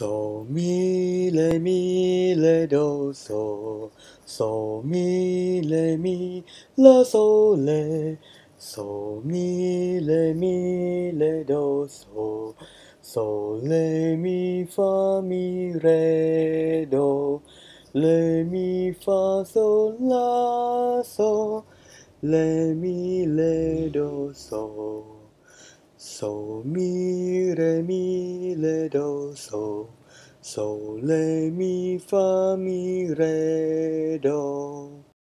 So mi le mi le do so. So mi le mi la so le. So mi le mi le do so. So le mi fa mi re do. Le mi fa so la so. Le mi le do so. So mi re mi le do so so le mi fa mi re do.